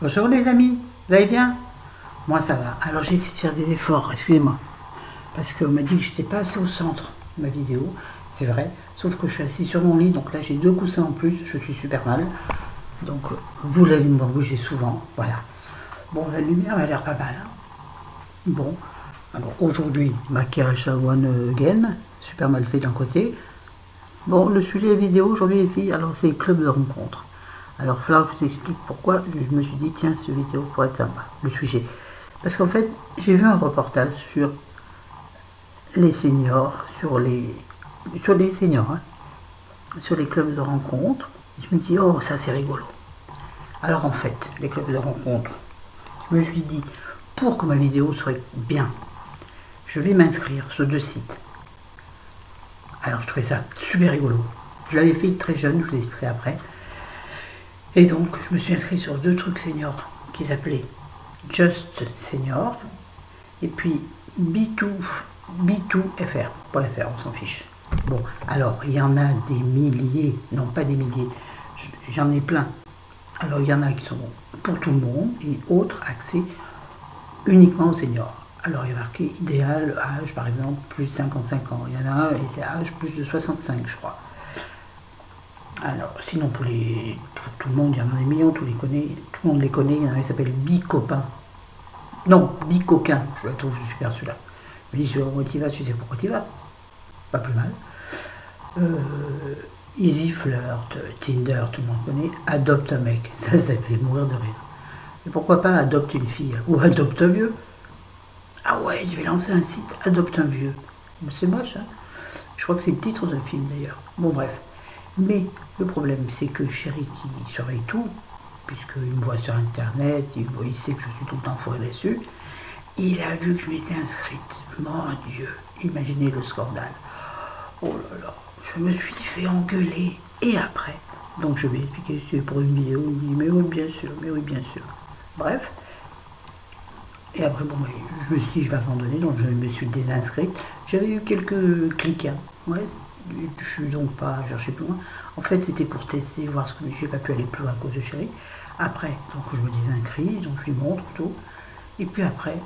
Bonjour les amis, vous allez bien? Moi ça va. Alors j'ai essayé de faire des efforts, excusez-moi. Parce qu'on m'a dit que j'étais pas assez au centre de ma vidéo. C'est vrai. Sauf que je suis assis sur mon lit, donc là j'ai deux coussins en plus, je suis super mal. Donc vous l'avez me bougé souvent. Voilà. Bon, la lumière a l'air pas mal. hein. Bon. Alors aujourd'hui, maquillage à one again, super mal fait d'un côté. Bon, le sujet vidéo aujourd'hui les filles, alors c'est club de rencontre. Alors là, vous explique pourquoi je me suis dit, tiens, ce vidéo pourrait être sympa, le sujet. Parce qu'en fait, j'ai vu un reportage sur les seniors, sur les, sur les seniors, hein, sur les clubs de rencontre. Je me dis, oh, ça c'est rigolo. Alors en fait, les clubs de rencontre, je me suis dit, pour que ma vidéo soit bien, je vais m'inscrire sur deux sites. Alors je trouvais ça super rigolo. Je l'avais fait très jeune, je vous l'expliquerai après. Et donc je me suis inscrit sur deux trucs seniors qui s'appelaient Just Senior et puis B2, B2FR.fr, on s'en fiche. Bon, alors il y en a des milliers, non pas des milliers, j'en ai plein. Alors il y en a qui sont pour tout le monde et autres accès uniquement aux seniors. Alors il y a marqué idéal âge par exemple plus de 55 ans. Il y en a un et âge plus de 65 je crois. Alors sinon pour, les, tout le monde, il y en a des millions, tout, les connaît, tout le monde les connaît. Il y en a un qui s'appelle Bicopain. Non, Bicoquin, je le trouve super celui-là. Mais dis pourquoi tu vas, tu sais pourquoi tu vas. Pas plus mal. Euh, Easy Flirt, Tinder, tout le monde connaît. Adopte un mec, ça, ça fait mourir de rire. Et pourquoi pas adopte une fille ou adopte un vieux ah ouais, je vais lancer un site, adopte un vieux. C'est moche, hein Je crois que c'est le titre d'un film d'ailleurs. Bon bref. Mais le problème, c'est que Chéri qui surveille tout, puisqu'il me voit sur internet, il, sait que je suis tout le temps fourré dessus, il a vu que je m'étais inscrite. Mon Dieu, imaginez le scandale. Oh là là, je me suis fait engueuler. Et après, donc je vais expliquer, c'est pour une vidéo, il me dit, mais oui, bien sûr, mais oui, bien sûr. Bref, et après, bon, je me suis dit, je vais abandonner, donc je me suis désinscrite. J'avais eu quelques clics. Hein. Ouais, je suis donc pas cherché plus loin. En fait, c'était pour tester, voir ce que j'ai pas pu aller plus loin à cause de chérie. Après, donc je me désinscris, donc je lui montre tout. Et puis après,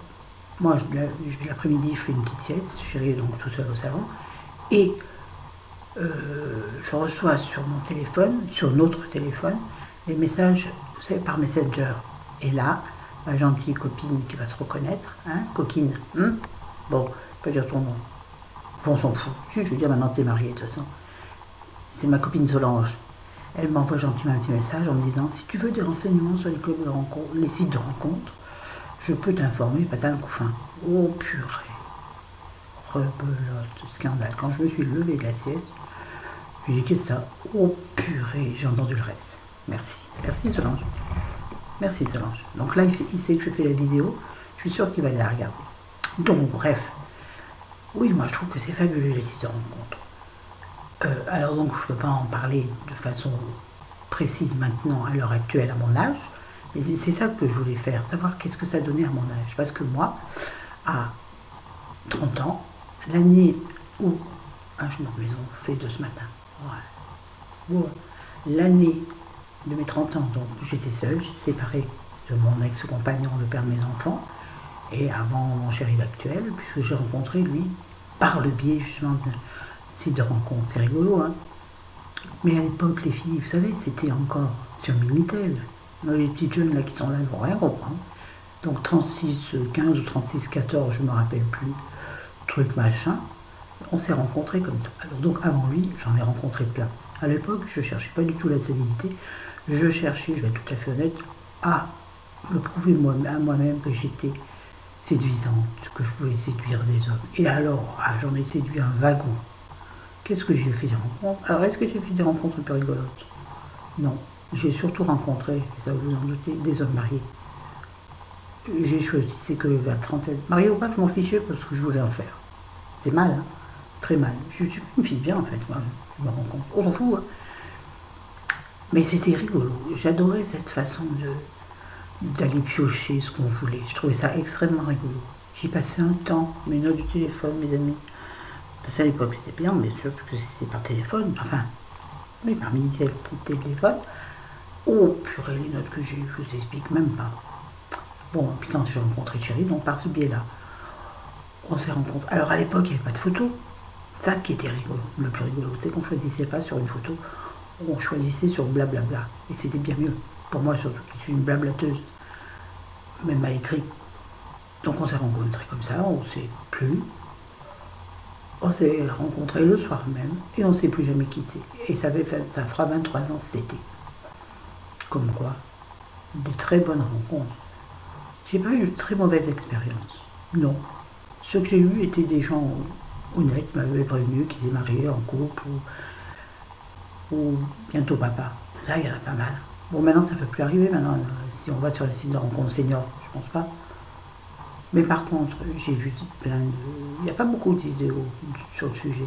moi, l'après-midi, je fais une petite sieste, chérie est donc tout seul au salon. Et euh, je reçois sur mon téléphone, sur notre téléphone, les messages, vous savez, par Messenger. Et là, ma gentille copine qui va se reconnaître, hein, coquine, hein bon, je peux dire ton nom, on s'en fout, je veux dire maintenant t'es mariée de toute façon, c'est ma copine Solange, elle m'envoie gentiment un petit message en me disant, si tu veux des renseignements sur les clubs de rencontre, les sites de rencontre, je peux t'informer, patin couffin. Oh purée, rebelote, scandale, quand je me suis levé de la sieste, je dit qu'est-ce que ça? Oh purée, j'ai entendu le reste, merci, merci Solange. Merci Solange. Donc là, il, sait que je fais la vidéo. Je suis sûre qu'il va la regarder. Donc, bref. Oui, moi, je trouve que c'est fabuleux, les rencontres. Euh, alors, donc, je ne peux pas en parler de façon précise maintenant, à l'heure actuelle, à mon âge. Mais c'est ça que je voulais faire, savoir qu'est-ce que ça donnait à mon âge. Parce que moi, à 30 ans, l'année où... Ah, je m'en maison fait de ce matin. L'année de mes 30 ans. Donc j'étais seule, j'étais séparée de mon ex-compagnon, le père de mes enfants, et avant mon chéri actuel, puisque j'ai rencontré lui par le biais justement de site de rencontre. C'est rigolo, hein Mais à l'époque, les filles, vous savez, c'était encore sur Minitel. Les petites jeunes là qui sont là ne vont rien comprendre. Donc 36, 15 ou 36, 14, je ne me rappelle plus, truc machin. On s'est rencontrés comme ça. Alors donc avant lui, j'en ai rencontré plein. À l'époque, je ne cherchais pas du tout la sérénité je cherchais, je vais être tout à fait honnête, à me prouver à moi-même que j'étais séduisante, que je pouvais séduire des hommes. Et alors, ah, j'en ai séduit un wagon. Qu'est-ce que j'ai fait des rencontres? Alors, est-ce que j'ai fait des rencontres un peu rigolotes? Non. J'ai surtout rencontré, ça vous en doutez, des hommes mariés. J'ai choisi, c'est que la trentaine. Marié ou pas, je m'en fichais parce que je voulais en faire. C'est mal, hein Très mal. Je suis une fille bien, en fait, moi, je me rends compte. On s'en fout, hein mais c'était rigolo. J'adorais cette façon de d'aller piocher ce qu'on voulait. Je trouvais ça extrêmement rigolo. J'y passais un temps, mes notes du téléphone, mes amis. Parce à l'époque, c'était bien, bien sûr, parce que c'était par téléphone. Enfin, oui, par Minitel, petit téléphone. Oh purée, les notes que j'ai eues, je vous explique même pas. Bon, puis quand j'ai rencontré Chérie, donc par ce biais-là, on s'est rencontrés. Alors à l'époque, il n'y avait pas de photo. Ça qui était rigolo, le plus rigolo, c'est qu'on choisissait pas sur une photo, on choisissait sur blablabla. Et c'était bien mieux. Pour moi, surtout, je suis une blablateuse, même mal écrit. Donc on s'est rencontrés comme ça, on s'est plus. On s'est rencontrés le soir même et on s'est plus jamais quitté. Et ça, fait, ça fera 23 ans cet été. Comme quoi, de très bonnes rencontres. J'ai pas eu de très mauvaise expérience. Non. Ceux que j'ai eus étaient des gens honnêtes, m'avaient prévenu qu'ils étaient mariés en couple ou, bientôt papa. Là, il y en a pas mal. Bon, maintenant, ça ne peut plus arriver. Maintenant, si on va sur les sites de rencontres seniors, je pense pas. Mais par contre, j'ai vu plein de. Il n'y a pas beaucoup de vidéos sur le sujet.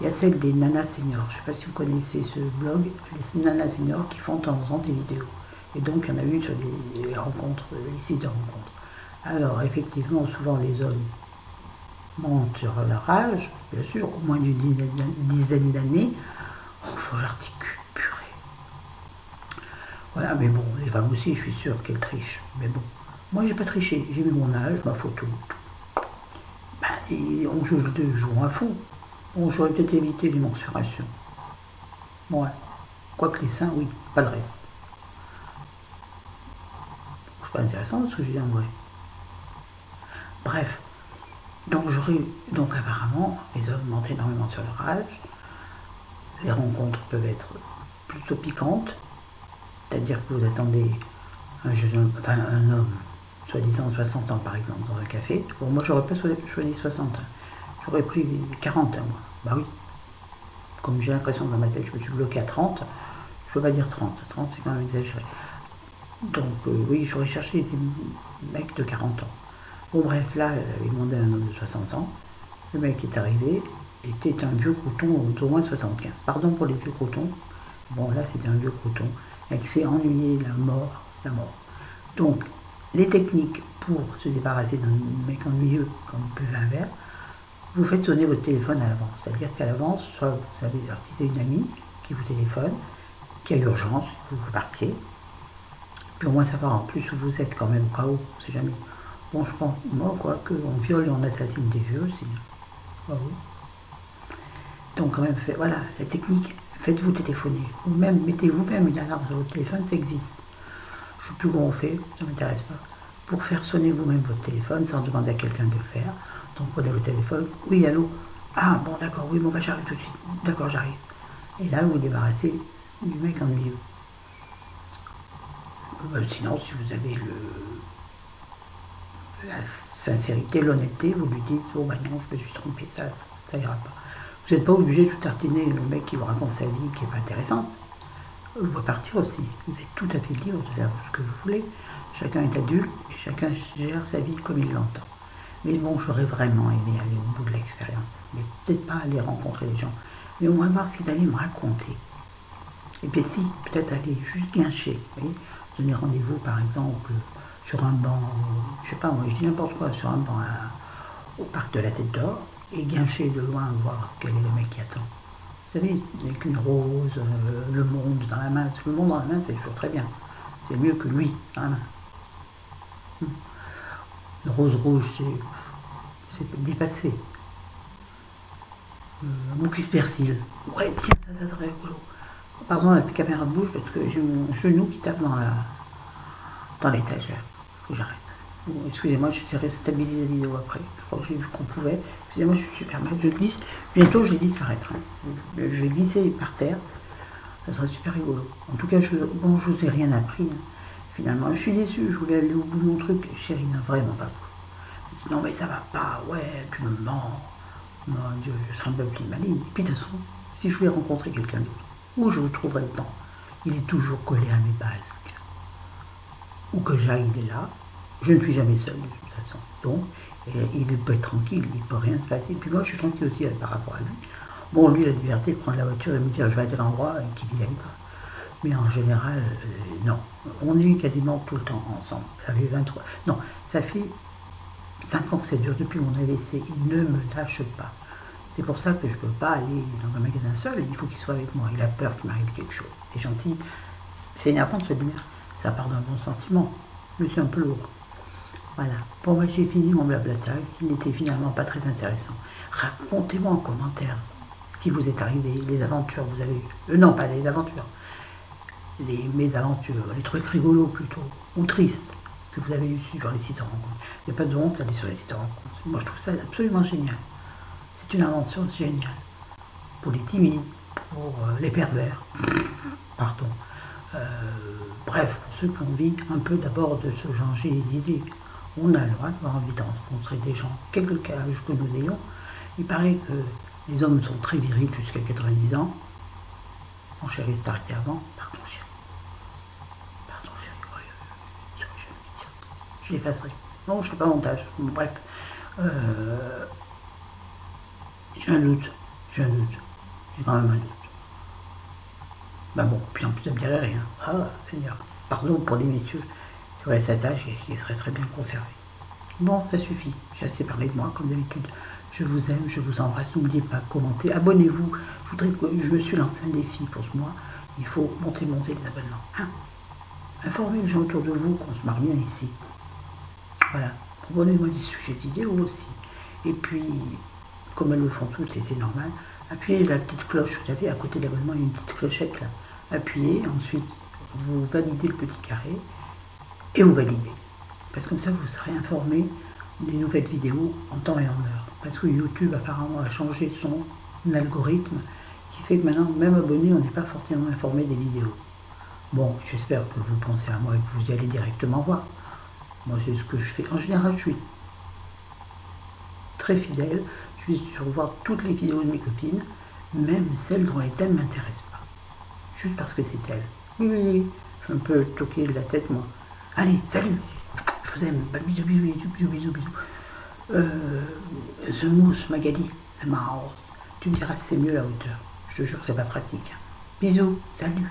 Il y a celle des nanas seniors. Je ne sais pas si vous connaissez ce blog, les nanas seniors qui font de temps en temps des vidéos. Et donc, il y en a une sur les, rencontres, les sites de rencontres. Alors, effectivement, souvent les hommes montent sur leur âge, bien sûr, au moins d'une dizaine d'années. Faut j'articule. Voilà, mais bon, les femmes aussi, je suis sûr qu'elles trichent. Mais bon, moi, j'ai pas triché. J'ai mis mon âge, ma photo. Ben, et on joue deux jours à fond. On j'aurais peut-être évité les mensurations. Ouais. Quoique les seins, oui, pas le reste. C'est pas intéressant ce que je dis en vrai. Bref. Donc j'aurais. Donc apparemment, les hommes mentent énormément sur leur âge. Les rencontres peuvent être plutôt piquantes. C'est-à-dire que vous attendez un jeune homme, enfin un homme soi-disant 60 ans par exemple, dans un café. Bon, moi, j'aurais pas choisi 60 J'aurais pris 40 ans, moi. Bah oui. Comme j'ai l'impression dans ma tête, je me suis bloqué à 30, je peux pas dire 30. 30, c'est quand même exagéré. Donc, euh, oui, j'aurais cherché des mecs de 40 ans. Bon, bref, là, il demandait un homme de 60 ans. Le mec est arrivé, était un vieux crouton d'au moins 75. Pardon pour les vieux croutons. Bon, là, c'était un vieux crouton. Elle se fait ennuyer la mort, la mort. Donc, les techniques pour se débarrasser d'un mec ennuyeux comme un verre, vous faites sonner votre téléphone à l'avance. C'est-à-dire qu'à l'avance, soit vous savez c'est une amie qui vous téléphone, qui a urgence, vous, vous partiez. Puis au moins savoir en plus où vous êtes quand même, au cas où, on sait jamais. Bon, je pense, moi, quoi, qu'on viole et on assassine des vieux aussi. Donc quand même, voilà, la technique, faites-vous téléphoner. Ou même, mettez vous-même une alarme sur votre téléphone, ça existe. Je ne sais plus comment on fait, ça ne m'intéresse pas. Pour faire sonner vous-même votre téléphone sans demander à quelqu'un de le faire. Donc prenez le téléphone. Oui, allô? Ah bon d'accord, oui, bon bah j'arrive tout de suite. D'accord, j'arrive. Et là, vous vous débarrassez du mec en milieu. Euh, sinon, si vous avez la sincérité, l'honnêteté, vous lui dites Oh bah non, je me suis trompé, ça, ça ira pas. Vous n'êtes pas obligé de tout tartiner le mec qui vous raconte sa vie qui n'est pas intéressante vous partir aussi. Vous êtes tout à fait libre de faire ce que vous voulez. Chacun est adulte et chacun gère sa vie comme il l'entend. Mais bon, j'aurais vraiment aimé aller au bout de l'expérience. Mais peut-être pas aller rencontrer les gens, mais au moins voir ce qu'ils allaient me raconter. Et puis si, peut-être aller juste guincher, vous donner rendez-vous par exemple sur un banc, je sais pas moi, je dis n'importe quoi, sur un banc au parc de la Tête d'Or, et guincher de loin, voir quel est le mec qui attend. Vous savez, avec une rose, euh, le monde dans la main. Parce que le monde dans la main, c'est toujours très bien. C'est mieux que lui dans la main. Une hmm. rose rouge, c'est dépassé. Euh, bouquet de persil. Ouais, tiens, ça, ça serait rigolo. Pardon, la caméra de bouche parce que j'ai mon genou qui tape dans la dans l'étagère. Faut que j'arrête. Excusez-moi, je vais stabiliser la vidéo après. Je crois que j'ai vu qu'on pouvait. Excusez-moi, je suis super mal. Je glisse. Bientôt, je vais disparaître. Hein. Je vais glisser par terre. Ça sera super rigolo. En tout cas, je, bon, je vous ai rien appris. Hein. Finalement, je suis déçue. Je voulais aller au bout de mon truc. Chérie, n'a vraiment pas. Non, mais ça va pas. Ouais, tu me mens. Mon Dieu, je serai un peu plus maligne. Puis, de toute façon, si je voulais rencontrer quelqu'un d'autre, où je vous trouverai le temps? Il est toujours collé à mes basques. Ou que j'aille, là je ne suis jamais seul de toute façon. Donc, il peut être tranquille, il ne peut rien se passer. Puis moi, je suis tranquille aussi par rapport à lui. Bon, lui, la liberté de prendre la voiture et me dire je vais à tel endroit et qu'il n'y aille pas. Mais en général, euh, non. On est quasiment tout le temps ensemble. Ça fait 23. Non, ça fait 5 ans que ça dure depuis mon AVC. Il ne me lâche pas. C'est pour ça que je ne peux pas aller dans un magasin seul. Il faut qu'il soit avec moi. Il a peur qu'il m'arrive quelque chose. C'est gentil. C'est énervant de se dire, ça part d'un bon sentiment. Je suis un peu lourd. Voilà. Bon, moi j'ai fini mon blablatage, qui n'était finalement pas très intéressant. Racontez-moi en commentaire ce qui vous est arrivé, les aventures que vous avez eues. Euh, non, pas les aventures. Les mésaventures, les trucs rigolos plutôt, ou tristes, que vous avez eu sur les sites de rencontres. Il n'y a pas de honte d'aller sur les sites de rencontres. Moi je trouve ça absolument génial. C'est une invention géniale. Pour les timides, pour euh, les pervers, pardon. Euh, bref, pour ceux qui ont envie un peu d'abord de se changer les idées. On a le droit d'avoir envie de rencontrer des gens, quel que âge que nous ayons. Il paraît que les hommes sont très virils jusqu'à 90 ans. Mon chéri s'est arrêté avant. Pardon, chéri. Pardon, chéri. je l'effacerai. Non, je ne fais pas montage. Bref. Euh, j'ai un doute. J'ai un doute. J'ai quand même un doute. Ben bon, puis en plus, ça me dirait rien. Ah, Seigneur. Pardon pour les messieurs sur cet âge et serait très bien conservé. Bon, ça suffit. J'ai assez parlé de moi, comme d'habitude. Je vous aime, je vous embrasse. N'oubliez pas de commenter. Abonnez-vous. Je me suis lancé un défi pour ce mois. Il faut monter, monter les abonnements. Hein Informez les gens autour de vous qu'on se marre bien ici. Voilà. Proposez-moi des sujets vidéo aussi. Et puis, comme elles le font toutes, et c'est normal, appuyez la petite cloche. Vous savez, à côté de l'abonnement, il y a une petite clochette là. Appuyez, ensuite, vous validez le petit carré et vous validez. Parce que comme ça, vous serez informé des nouvelles vidéos en temps et en heure. Parce que YouTube apparemment a changé son algorithme qui fait que maintenant, même abonné, on n'est pas forcément informé des vidéos. Bon, j'espère que vous pensez à moi et que vous y allez directement voir. Moi, c'est ce que je fais. En général, je suis très fidèle. Je vais sur voir toutes les vidéos de mes copines, même celles dont les thèmes ne m'intéressent pas. Juste parce que c'est elles. Oui, oui, oui. Je suis un peu toqué de la tête, moi. Allez, salut Je vous aime. Bah, bisous, bisous, bisous, bisous, bisous. Euh, The Mousse, Magali, c'est marrant. Tu me diras si c'est mieux la hauteur. Je te jure, c'est pas pratique. Bisous, salut